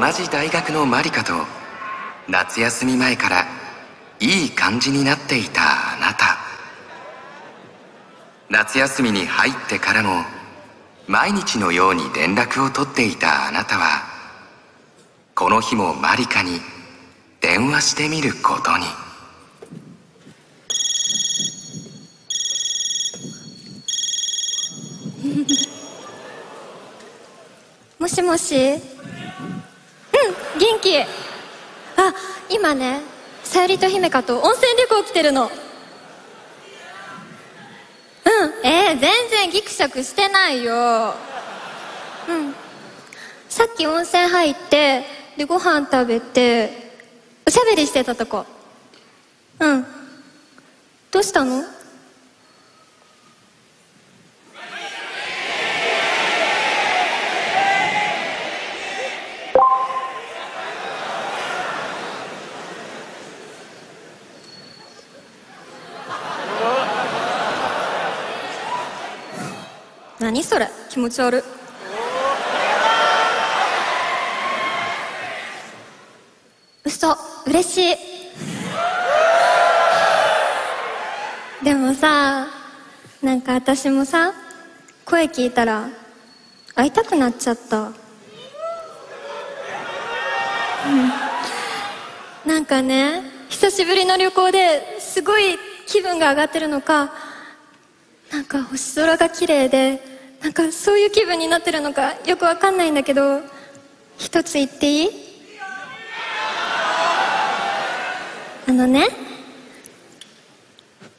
同じ大学のマリカと夏休み前からいい感じになっていたあなた。夏休みに入ってからも毎日のように連絡を取っていたあなたはこの日もマリカに電話してみることに。もしもし？元気。あ今ねさゆりと姫香と温泉旅行来てるの。うん。えー、全然ギクシャクしてないよ。うん。さっき温泉入ってでご飯食べておしゃべりしてたとこ。うん。どうしたの？何それ？気持ち悪。い嘘。嬉しい。でもさなんか私もさ声聞いたら会いたくなっちゃった。うん。なんかね久しぶりの旅行ですごい気分が上がってるのかなんか星空が綺麗でなんかそういう気分になってるのかよくわかんないんだけど一つ言っていい？あのね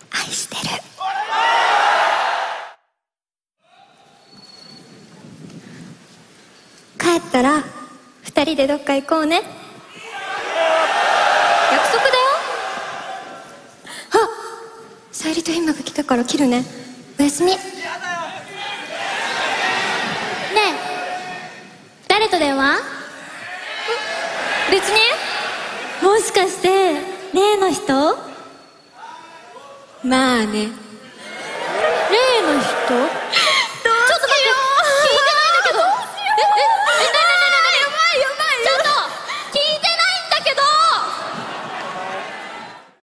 愛してる。帰ったら二人でどっか行こうね。約束だよ。あさゆりと今が来たから切るね。おやすみ。ねえ誰と電話？別に？もしかして例の人？まあね。